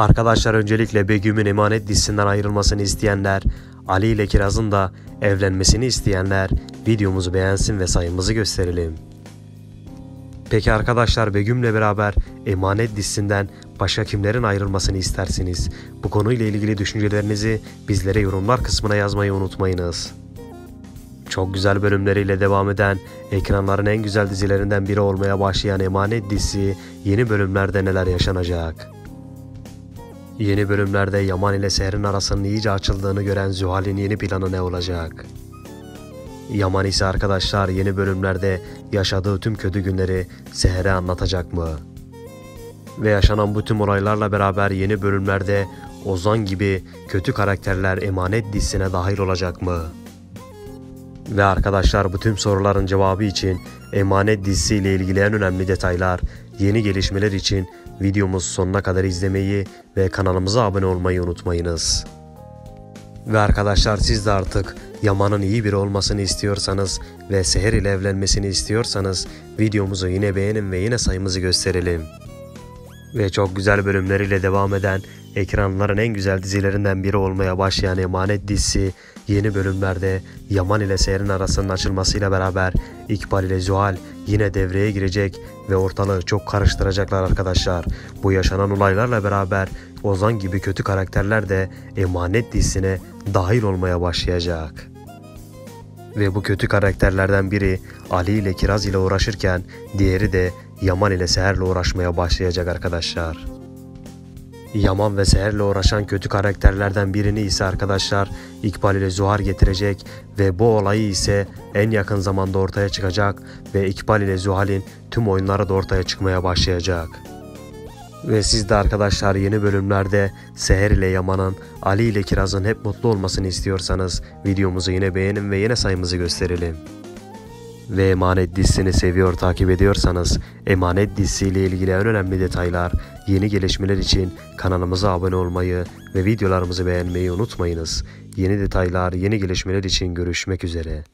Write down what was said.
Arkadaşlar öncelikle Begüm'ün emanet dizisinden ayrılmasını isteyenler, Ali ile Kiraz'ın da evlenmesini isteyenler videomuzu beğensin ve sayımızı gösterelim. Peki arkadaşlar Begüm'le beraber Emanet dizisinden başka kimlerin ayrılmasını istersiniz? Bu konuyla ilgili düşüncelerinizi bizlere yorumlar kısmına yazmayı unutmayınız. Çok güzel bölümleriyle devam eden, ekranların en güzel dizilerinden biri olmaya başlayan Emanet dizisi yeni bölümlerde neler yaşanacak? Yeni bölümlerde Yaman ile Seher'in arasının iyice açıldığını gören Zühal'in yeni planı ne olacak? Yaman ise arkadaşlar yeni bölümlerde yaşadığı tüm kötü günleri Seher'e anlatacak mı? Ve yaşanan bu tüm olaylarla beraber yeni bölümlerde Ozan gibi kötü karakterler emanet dizisine dahil olacak mı? Ve arkadaşlar bu tüm soruların cevabı için Emanet dizisiyle ilgili en önemli detaylar, yeni gelişmeler için videomuzu sonuna kadar izlemeyi ve kanalımıza abone olmayı unutmayınız. Ve arkadaşlar siz de artık Yaman'ın iyi biri olmasını istiyorsanız ve Seher ile evlenmesini istiyorsanız videomuzu yine beğenin ve yine sayımızı gösterelim. Ve çok güzel bölümleriyle devam eden ekranların en güzel dizilerinden biri olmaya başlayan Emanet dizisi yeni bölümlerde Yaman ile Seher'in arasının açılmasıyla beraber İkbal ile Zuhal yine devreye girecek ve ortalığı çok karıştıracaklar arkadaşlar. Bu yaşanan olaylarla beraber Ozan gibi kötü karakterler de Emanet dizisine dahil olmaya başlayacak. Ve bu kötü karakterlerden biri Ali ile Kiraz ile uğraşırken diğeri de Yaman ile Seher'le uğraşmaya başlayacak arkadaşlar. Yaman ve Seher'le uğraşan kötü karakterlerden birini ise arkadaşlar İkbal ile Zuhar getirecek ve bu olayı ise en yakın zamanda ortaya çıkacak ve İkbal ile Zuhal'in tüm oyunları da ortaya çıkmaya başlayacak. Ve siz de arkadaşlar yeni bölümlerde Seher ile Yaman'ın, Ali ile Kiraz'ın hep mutlu olmasını istiyorsanız videomuzu yine beğenin ve yine sayımızı gösterelim. Ve Emanet dizisini seviyor takip ediyorsanız Emanet dizisiyle ilgili en önemli detaylar, yeni gelişmeler için kanalımıza abone olmayı ve videolarımızı beğenmeyi unutmayınız. Yeni detaylar, yeni gelişmeler için görüşmek üzere.